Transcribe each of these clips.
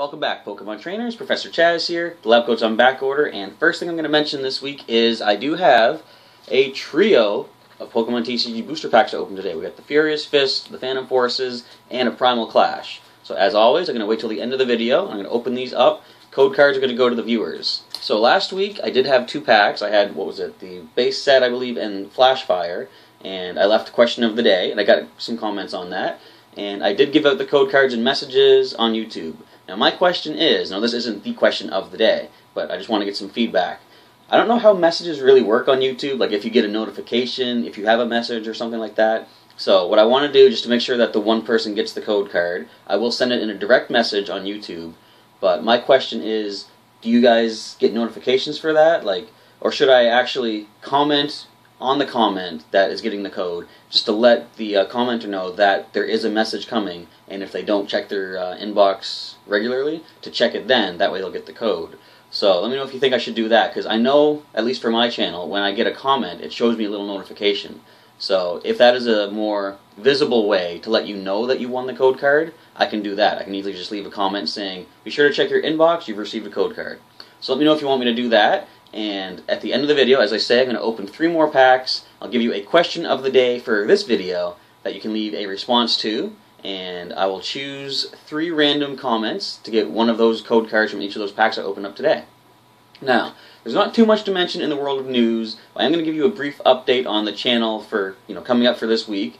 Welcome back, Pokemon trainers. Professor Chas here. The lab coat's on back order, and first thing I'm going to mention this week is I do have a trio of Pokemon TCG booster packs to open today. We got the Furious Fist, the Phantom Forces, and a Primal Clash. So as always, I'm going to wait till the end of the video. I'm going to open these up. Code cards are going to go to the viewers. So last week I did have two packs. I had what was it? The base set, I believe, and Flashfire, and I left a question of the day, and I got some comments on that. And I did give out the code cards and messages on YouTube. Now my question is, now this isn't the question of the day, but I just want to get some feedback. I don't know how messages really work on YouTube, like if you get a notification, if you have a message or something like that. So what I want to do, just to make sure that the one person gets the code card, I will send it in a direct message on YouTube. But my question is, do you guys get notifications for that? Like, or should I actually comment on the comment that is getting the code, just to let the uh, commenter know that there is a message coming, and if they don't check their uh, inbox regularly, to check it then. That way they'll get the code. So let me know if you think I should do that, because I know, at least for my channel, when I get a comment, it shows me a little notification. So if that is a more visible way to let you know that you won the code card, I can do that. I can easily just leave a comment saying, be sure to check your inbox, you've received a code card. So let me know if you want me to do that. And at the end of the video, as I say, I'm going to open three more packs. I'll give you a question of the day for this video that you can leave a response to. And I will choose three random comments to get one of those code cards from each of those packs I opened up today. Now, there's not too much to mention in the world of news, but I'm going to give you a brief update on the channel for, you know, coming up for this week.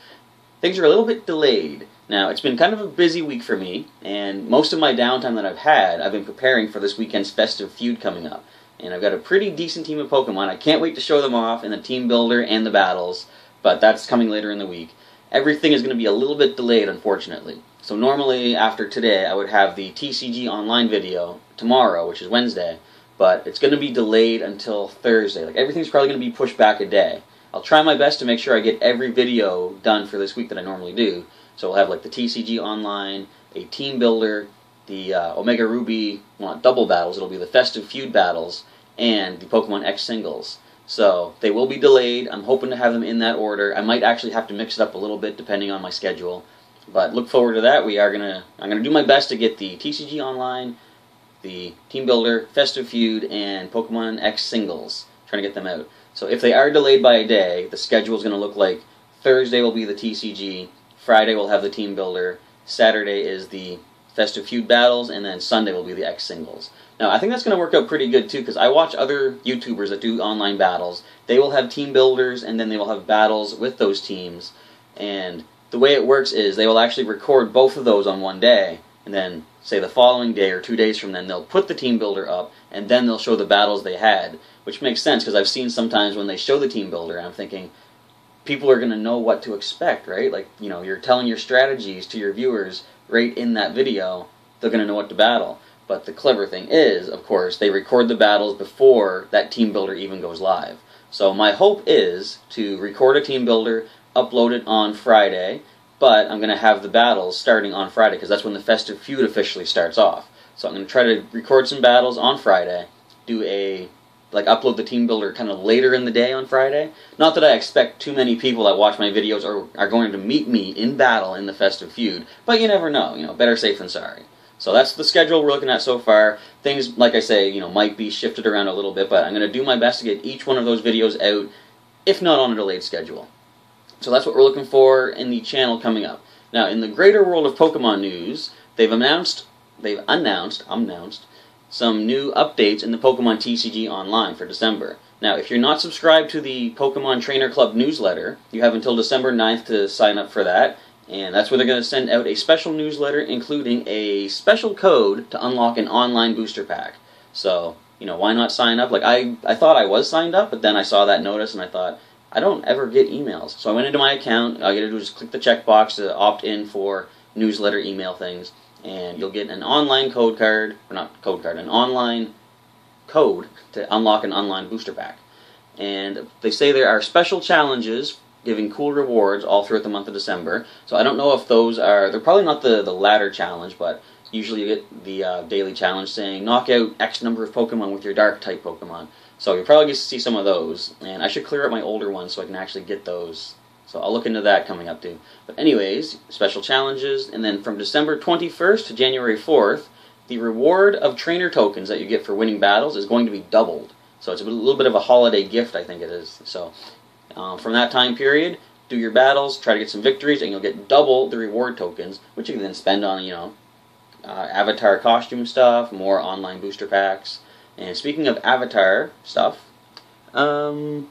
Things are a little bit delayed. Now, it's been kind of a busy week for me, and most of my downtime that I've had, I've been preparing for this weekend's festive feud coming up and I've got a pretty decent team of Pokemon. I can't wait to show them off in the team builder and the battles, but that's coming later in the week. Everything is going to be a little bit delayed, unfortunately. So normally after today, I would have the TCG online video tomorrow, which is Wednesday, but it's going to be delayed until Thursday. Like everything's probably going to be pushed back a day. I'll try my best to make sure I get every video done for this week that I normally do. So we'll have like the TCG online, a team builder, the uh, Omega Ruby well, double battles. It'll be the Festive Feud battles and the Pokemon X singles. So they will be delayed. I'm hoping to have them in that order. I might actually have to mix it up a little bit depending on my schedule. But look forward to that. We are gonna I'm gonna do my best to get the TCG online, the Team Builder, Festive Feud, and Pokemon X singles. trying to get them out. So if they are delayed by a day, the schedule is gonna look like Thursday will be the TCG, Friday we'll have the Team Builder, Saturday is the Festive Feud battles, and then Sunday will be the X singles. Now, I think that's going to work out pretty good too, because I watch other YouTubers that do online battles. They will have team builders, and then they will have battles with those teams. And the way it works is they will actually record both of those on one day, and then say the following day or two days from then they'll put the team builder up, and then they'll show the battles they had, which makes sense because I've seen sometimes when they show the team builder, I'm thinking people are going to know what to expect, right? Like you know, you're telling your strategies to your viewers right in that video, they're going to know what to battle. But the clever thing is, of course, they record the battles before that team builder even goes live. So my hope is to record a team builder, upload it on Friday, but I'm going to have the battles starting on Friday because that's when the festive feud officially starts off. So I'm going to try to record some battles on Friday, do a like upload the team builder kind of later in the day on Friday. Not that I expect too many people that watch my videos are, are going to meet me in battle in the festive feud, but you never know, you know, better safe than sorry. So that's the schedule we're looking at so far. Things, like I say, you know, might be shifted around a little bit, but I'm going to do my best to get each one of those videos out, if not on a delayed schedule. So that's what we're looking for in the channel coming up. Now, in the greater world of Pokemon news, they've announced, they've announced, announced, some new updates in the Pokemon TCG Online for December. Now, if you're not subscribed to the Pokemon Trainer Club newsletter, you have until December 9th to sign up for that. And that's where they're going to send out a special newsletter including a special code to unlock an online booster pack. So, you know, why not sign up? Like, I, I thought I was signed up, but then I saw that notice and I thought, I don't ever get emails. So I went into my account. All you gotta do is click the checkbox to opt in for newsletter email things and you'll get an online code card, or not code card, an online code to unlock an online booster pack. And they say there are special challenges giving cool rewards all throughout the month of December. So I don't know if those are, they're probably not the, the latter challenge, but usually you get the uh, daily challenge saying knock out X number of Pokemon with your dark type Pokemon. So you'll probably get to see some of those. And I should clear up my older ones so I can actually get those so I'll look into that coming up too. But anyways, special challenges, and then from December 21st to January 4th, the reward of trainer tokens that you get for winning battles is going to be doubled. So it's a little bit of a holiday gift, I think it is. So uh, from that time period, do your battles, try to get some victories, and you'll get double the reward tokens, which you can then spend on, you know, uh, avatar costume stuff, more online booster packs. And speaking of avatar stuff, um,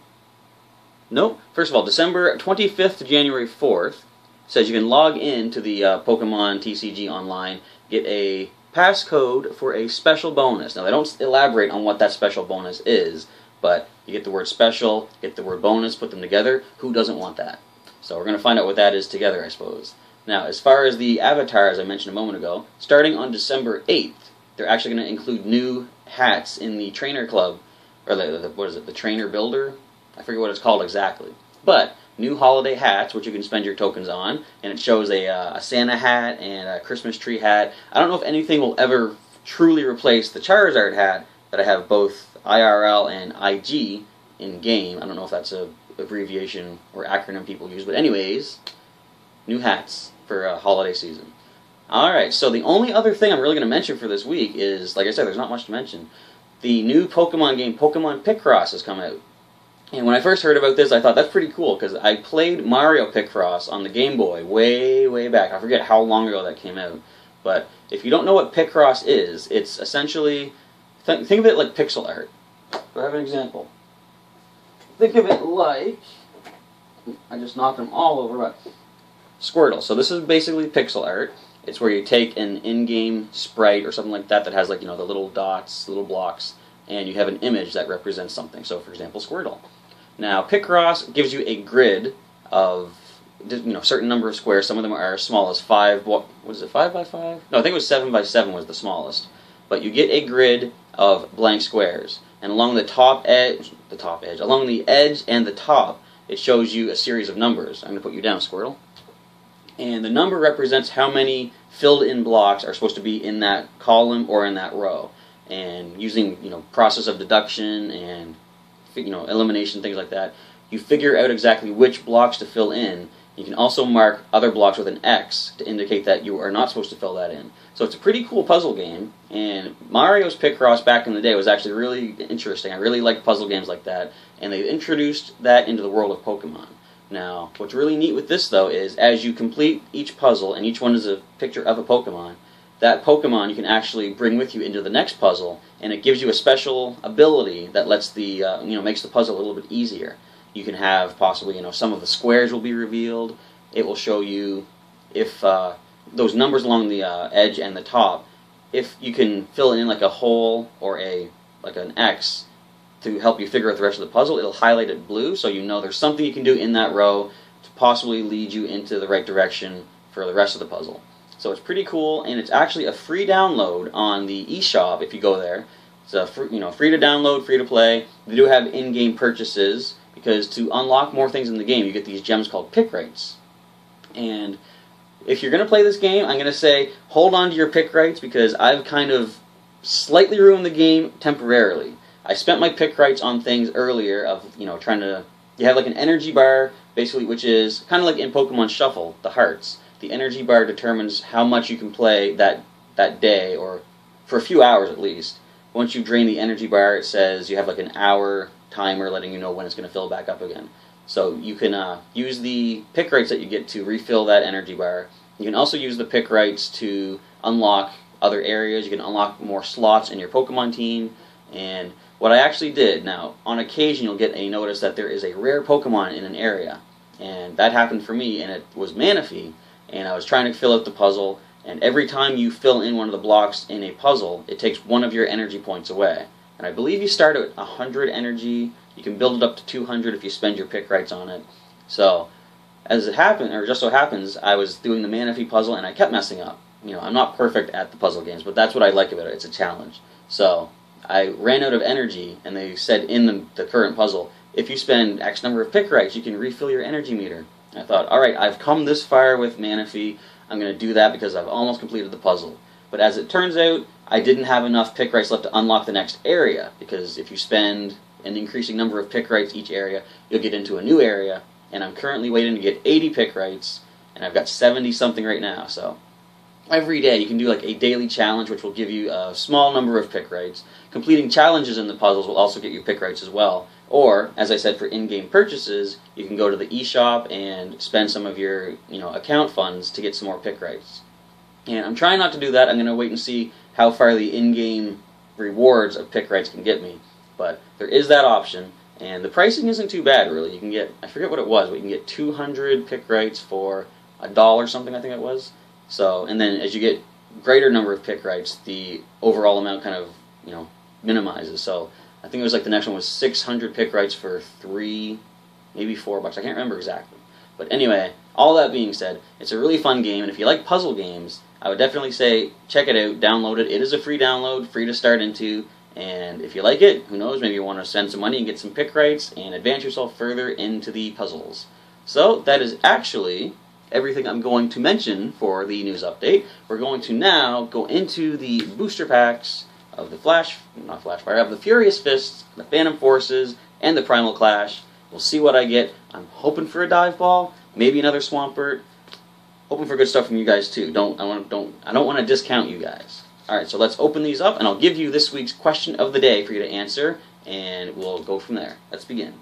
nope. First of all, December 25th to January 4th says you can log in to the uh, Pokemon TCG online, get a passcode for a special bonus. Now, they don't elaborate on what that special bonus is, but you get the word special, get the word bonus, put them together. Who doesn't want that? So we're going to find out what that is together, I suppose. Now, as far as the avatar, as I mentioned a moment ago, starting on December 8th, they're actually going to include new hats in the trainer club, or the, the, what is it, the trainer builder? I forget what it's called exactly. But new holiday hats, which you can spend your tokens on, and it shows a, uh, a Santa hat and a Christmas tree hat. I don't know if anything will ever truly replace the Charizard hat that I have both IRL and IG in game. I don't know if that's a abbreviation or acronym people use, but anyways, new hats for uh, holiday season. All right, so the only other thing I'm really going to mention for this week is, like I said, there's not much to mention. The new Pokemon game, Pokemon Picross, has come out. And when I first heard about this, I thought that's pretty cool because I played Mario Picross on the Game Boy way, way back. I forget how long ago that came out. But if you don't know what Picross is, it's essentially th- think of it like pixel art. I have an example? Think of it like I just knocked them all over, but Squirtle. So this is basically pixel art. It's where you take an in-game sprite or something like that that has like you know the little dots, little blocks, and you have an image that represents something. So for example, Squirtle. Now, Picross gives you a grid of you know certain number of squares. Some of them are as small as five. What was it? Five by five? No, I think it was seven by seven was the smallest. But you get a grid of blank squares, and along the top edge, the top edge, along the edge and the top, it shows you a series of numbers. I'm to put you down, Squirtle. And the number represents how many filled-in blocks are supposed to be in that column or in that row. And using you know process of deduction and you know, elimination, things like that, you figure out exactly which blocks to fill in. You can also mark other blocks with an X to indicate that you are not supposed to fill that in. So it's a pretty cool puzzle game, and Mario's Picross back in the day was actually really interesting. I really like puzzle games like that, and they introduced that into the world of Pokemon. Now, what's really neat with this, though, is as you complete each puzzle, and each one is a picture of a Pokemon, that Pokemon you can actually bring with you into the next puzzle, and it gives you a special ability that lets the uh, you know makes the puzzle a little bit easier. You can have possibly you know some of the squares will be revealed. It will show you if uh, those numbers along the uh, edge and the top, if you can fill in like a hole or a like an X to help you figure out the rest of the puzzle. It'll highlight it blue, so you know there's something you can do in that row to possibly lead you into the right direction for the rest of the puzzle. So it's pretty cool, and it's actually a free download on the eShop if you go there. It's a free, you know free to download, free to play. They do have in-game purchases because to unlock more things in the game, you get these gems called Picrites. And if you're going to play this game, I'm going to say hold on to your Picrites because I've kind of slightly ruined the game temporarily. I spent my Picrites on things earlier of you know trying to you have like an energy bar basically, which is kind of like in Pokemon Shuffle, the hearts the energy bar determines how much you can play that that day or for a few hours at least. Once you drain the energy bar, it says you have like an hour timer letting you know when it's going to fill back up again. So you can uh, use the Picrites that you get to refill that energy bar. You can also use the Picrites to unlock other areas. You can unlock more slots in your Pokemon team. And what I actually did, now, on occasion you'll get a notice that there is a rare Pokemon in an area. And that happened for me, and it was Manaphy and I was trying to fill out the puzzle. And every time you fill in one of the blocks in a puzzle, it takes one of your energy points away. And I believe you start at 100 energy. You can build it up to 200 if you spend your Picrites on it. So, as it happened, or just so happens, I was doing the Manaphy puzzle and I kept messing up. You know, I'm not perfect at the puzzle games, but that's what I like about it. It's a challenge. So, I ran out of energy, and they said in the, the current puzzle, if you spend X number of Picrites, you can refill your energy meter. I thought, all right, I've come this far with Manaphy. I'm going to do that because I've almost completed the puzzle. But as it turns out, I didn't have enough Picrites left to unlock the next area because if you spend an increasing number of Picrites each area, you'll get into a new area. And I'm currently waiting to get 80 Picrites, and I've got 70 something right now. So every day you can do like a daily challenge, which will give you a small number of Picrites. Completing challenges in the puzzles will also get you Picrites as well. Or, as I said, for in-game purchases, you can go to the eShop and spend some of your you know account funds to get some more Picrites. And I'm trying not to do that. I'm going to wait and see how far the in-game rewards of Picrites can get me. But there is that option. And the pricing isn't too bad, really. You can get, I forget what it was, but you can get 200 Picrites for a dollar something, I think it was. So, and then as you get greater number of Picrites, the overall amount kind of, you know, minimizes. So, I think it was like the next one was 600 Picrites for three, maybe four bucks. I can't remember exactly. But anyway, all that being said, it's a really fun game, and if you like puzzle games, I would definitely say check it out, download it. It is a free download, free to start into. And if you like it, who knows, maybe you want to spend some money and get some Picrites and advance yourself further into the puzzles. So that is actually everything I'm going to mention for the news update. We're going to now go into the booster packs of the Flash, not Flashfire, of the Furious Fists, the Phantom Forces, and the Primal Clash. We'll see what I get. I'm hoping for a dive ball, maybe another Swampert. Hoping for good stuff from you guys too. Don't I want don't I don't want to discount you guys. All right, so let's open these up, and I'll give you this week's question of the day for you to answer, and we'll go from there. Let's begin.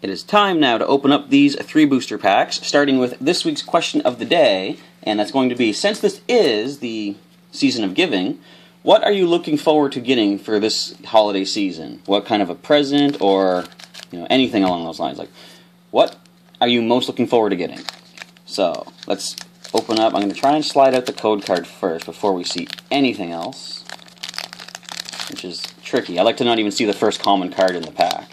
It is time now to open up these three booster packs, starting with this week's question of the day, and that's going to be since this is the season of giving, what are you looking forward to getting for this holiday season? What kind of a present or you know anything along those lines? Like, what are you most looking forward to getting? So let's open up. I'm going to try and slide out the code card first before we see anything else, which is tricky. I like to not even see the first common card in the pack.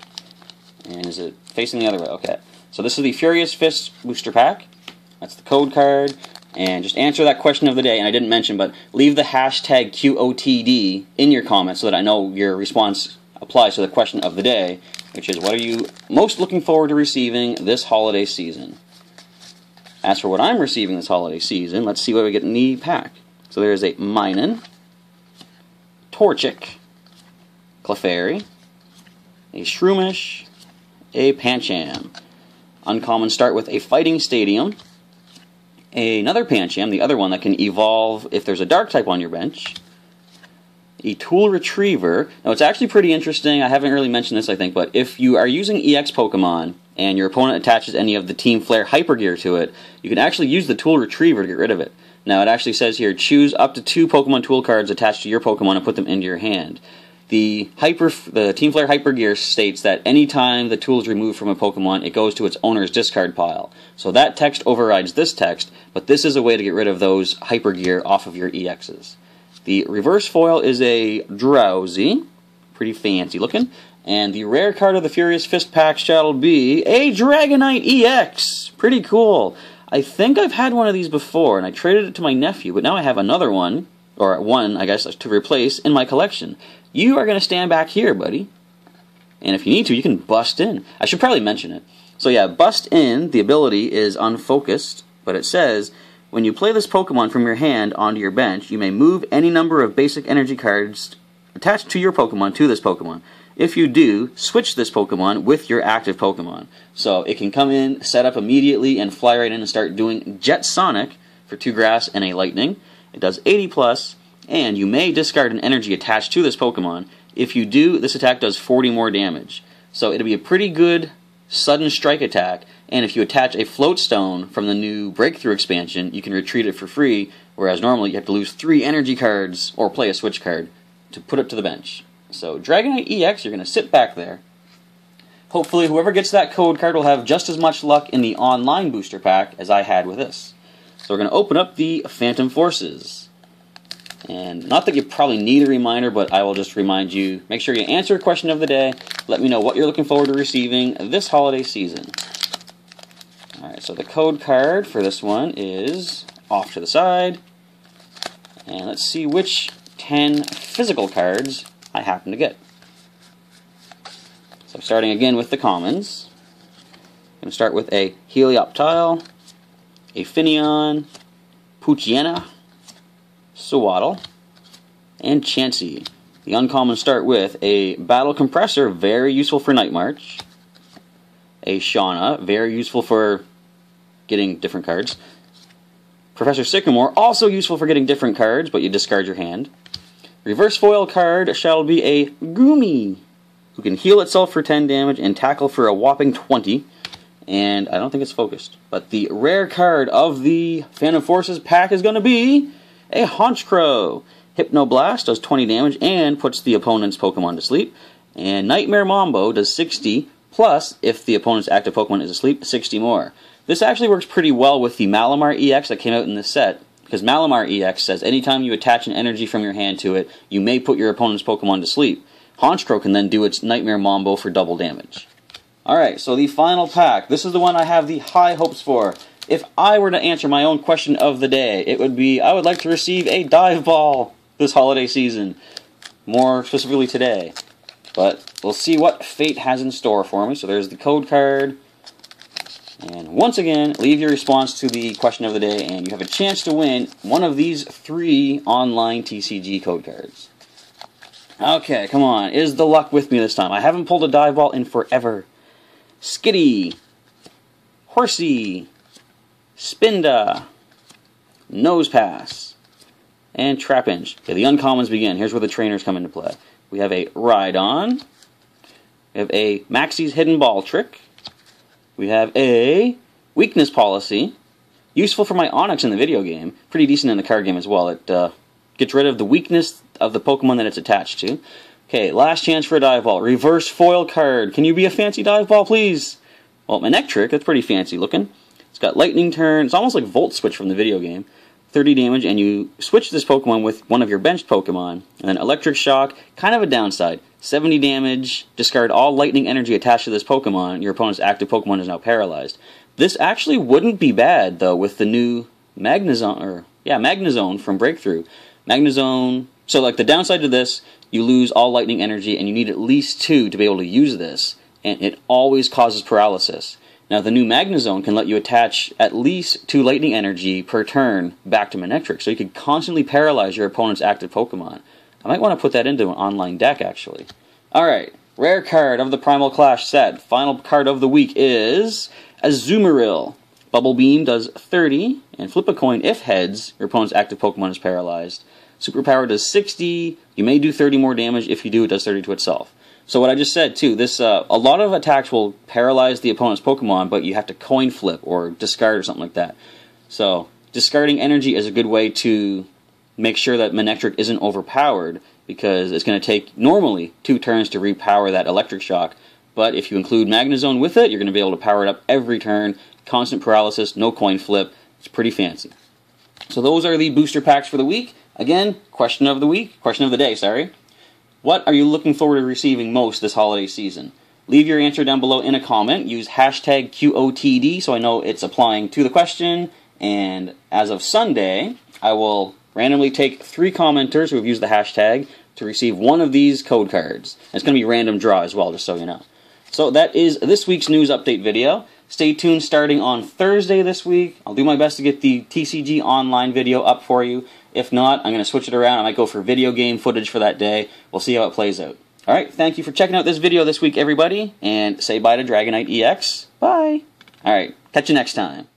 And is it facing the other way? Okay. So this is the Furious Fist booster pack. That's the code card. And just answer that question of the day. And I didn't mention, but leave the hashtag QOTD in your comments so that I know your response applies to the question of the day, which is what are you most looking forward to receiving this holiday season? As for what I'm receiving this holiday season, let's see what we get in the pack. So there is a Minun, Torchic, Clefairy, a Shroomish, a Pancham. Uncommon start with a Fighting Stadium, another Pancham, the other one that can evolve if there's a Dark type on your bench, a Tool Retriever. Now it's actually pretty interesting, I haven't really mentioned this I think, but if you are using EX Pokemon and your opponent attaches any of the Team Flare Hyper Gear to it, you can actually use the Tool Retriever to get rid of it. Now it actually says here, choose up to two Pokemon Tool cards attached to your Pokemon and put them into your hand. The Hyper, the Team Flare Hyper Gear states that anytime the tool is removed from a Pokemon, it goes to its owner's discard pile. So that text overrides this text, but this is a way to get rid of those Hyper Gear off of your EXs. The reverse foil is a Drowzee, pretty fancy looking. And the rare card of the Furious Fist pack shall be a Dragonite EX. Pretty cool. I think I've had one of these before, and I traded it to my nephew, but now I have another one, or one, I guess, to replace in my collection. You are going to stand back here, buddy. And if you need to, you can bust in. I should probably mention it. So yeah, bust in, the ability is unfocused, but it says, when you play this Pokemon from your hand onto your bench, you may move any number of basic energy cards attached to your Pokemon to this Pokemon. If you do, switch this Pokemon with your active Pokemon. So it can come in, set up immediately, and fly right in and start doing Jet Sonic for two grass and a lightning. It does 80 plus, and you may discard an energy attached to this Pokemon. If you do, this attack does 40 more damage. So it'll be a pretty good sudden strike attack, and if you attach a float stone from the new breakthrough expansion, you can retreat it for free, whereas normally you have to lose three energy cards or play a switch card to put it to the bench. So Dragonite EX, you're going to sit back there. Hopefully whoever gets that code card will have just as much luck in the online booster pack as I had with this. So we're going to open up the Phantom Forces. And not that you probably need a reminder, but I will just remind you, make sure you answer a question of the day. Let me know what you're looking forward to receiving this holiday season. Alright, so the code card for this one is off to the side. And let's see which 10 physical cards I happen to get. So starting again with the commons, I'm going to start with a Helioptile, a Finneon, Poochyena, Swaddle, and Chansey. The uncommon start with a Battle Compressor, very useful for Night March, a Shauna, very useful for getting different cards, Professor Sycamore, also useful for getting different cards, but you discard your hand. Reverse foil card shall be a Goomy, who can heal itself for 10 damage and tackle for a whopping 20. And I don't think it's focused. But the rare card of the Phantom Forces pack is going to be a Honchkrow. Hypnoblast does 20 damage and puts the opponent's Pokemon to sleep. And Nightmare Mambo does 60, plus, if the opponent's active Pokemon is asleep, 60 more. This actually works pretty well with the Malamar EX that came out in this set, because Malamar EX says anytime you attach an energy from your hand to it, you may put your opponent's Pokemon to sleep. Honchkrow can then do its Nightmare Mambo for double damage. Alright, so the final pack. This is the one I have the high hopes for. If I were to answer my own question of the day, it would be I would like to receive a dive ball this holiday season. More specifically today. But we'll see what fate has in store for me. So there's the code card. And once again, leave your response to the question of the day, and you have a chance to win one of these three online TCG code cards. Okay, come on. Is the luck with me this time? I haven't pulled a dive ball in forever. Skitty, Horsea, Spinda, Nosepass, and Trapinch. Okay, the uncommons begin. Here's where the trainers come into play. We have a Rhydon. We have a Maxie's Hidden Ball Trick. We have a Weakness Policy. Useful for my Onix in the video game. Pretty decent in the card game as well. It uh, gets rid of the weakness of the Pokemon that it's attached to. Okay, last chance for a dive ball. Reverse foil card. Can you be a fancy dive ball, please? Well, Manectric, that's pretty fancy looking. It's got lightning turn. It's almost like Volt Switch from the video game. 30 damage, and you switch this Pokemon with one of your benched Pokemon. And then Electric Shock, kind of a downside. 70 damage, discard all lightning energy attached to this Pokemon. Your opponent's active Pokemon is now paralyzed. This actually wouldn't be bad, though, with the new Magnezone, or, yeah, Magnezone from Breakthrough. Magnezone, so like the downside to this, you lose all lightning energy, and you need at least two to be able to use this, and it always causes paralysis. Now, the new Magnezone can let you attach at least two lightning energy per turn back to Manectric, so you can constantly paralyze your opponent's active Pokemon. I might want to put that into an online deck, actually. Alright, rare card of the Primal Clash set. Final card of the week is Azumarill. Bubble Beam does 30, and flip a coin if heads, your opponent's active Pokemon is paralyzed. Superpower does 60, you may do 30 more damage, if you do, it does 30 to itself. So what I just said too, this uh, a lot of attacks will paralyze the opponent's Pokemon, but you have to coin flip or discard or something like that. So discarding energy is a good way to make sure that Manectric isn't overpowered because it's going to take normally two turns to repower that electric shock. But if you include Magnezone with it, you're going to be able to power it up every turn. Constant paralysis, no coin flip. It's pretty fancy. So those are the booster packs for the week. Again, question of the week, question of the day, sorry. What are you looking forward to receiving most this holiday season? Leave your answer down below in a comment. Use hashtag QOTD so I know it's applying to the question. And as of Sunday, I will randomly take three commenters who have used the hashtag to receive one of these code cards. And it's going to be random draw as well, just so you know. So that is this week's news update video. Stay tuned starting on Thursday this week. I'll do my best to get the TCG online video up for you. If not, I'm going to switch it around. I might go for video game footage for that day. We'll see how it plays out. Alright, thank you for checking out this video this week, everybody, and say bye to Dragonite EX. Bye! Alright, catch you next time.